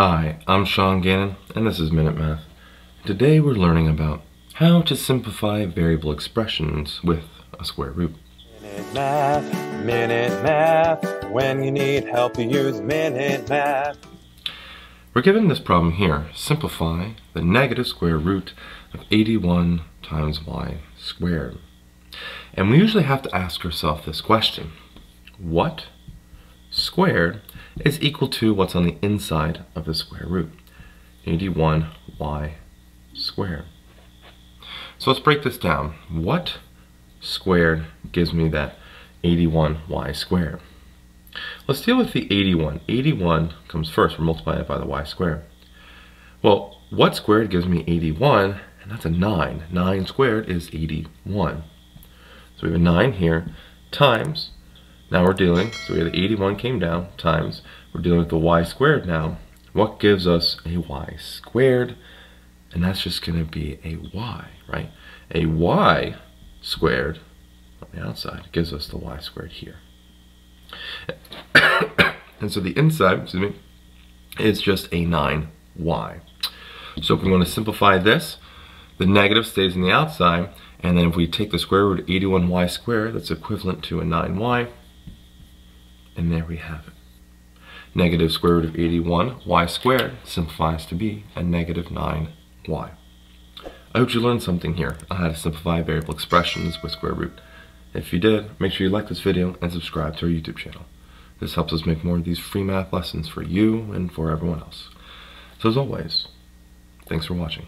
Hi, I'm Sean Gannon, and this is Minute Math. Today we're learning about how to simplify variable expressions with a square root. Minute Math, Minute Math. When you need help, you use Minute Math. We're given this problem here. Simplify the negative square root of 81 times y squared. And we usually have to ask ourselves this question. What squared is equal to what's on the inside of the square root, 81y squared. So let's break this down. What squared gives me that 81y squared? Let's deal with the 81. 81 comes first, we're multiplying it by the y squared. Well, what squared gives me 81? And that's a 9. 9 squared is 81. So we have a 9 here times now we're dealing, so we had the 81 came down, times, we're dealing with the y squared now. What gives us a y squared? And that's just gonna be a y, right? A y squared on the outside gives us the y squared here. and so the inside, excuse me, is just a 9y. So if we want to simplify this, the negative stays on the outside, and then if we take the square root of 81y squared, that's equivalent to a 9y, and there we have it. Negative square root of 81, y squared, simplifies to be a negative 9y. I hope you learned something here on how to simplify variable expressions with square root. If you did, make sure you like this video and subscribe to our YouTube channel. This helps us make more of these free math lessons for you and for everyone else. So as always, thanks for watching.